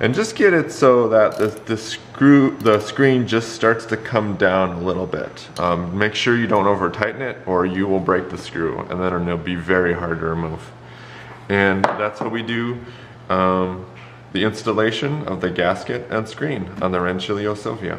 And just get it so that the, the screw, the screen just starts to come down a little bit. Um, make sure you don't over tighten it or you will break the screw and then it'll be very hard to remove. And that's how we do um, the installation of the gasket and screen on the Rancilio Silvia.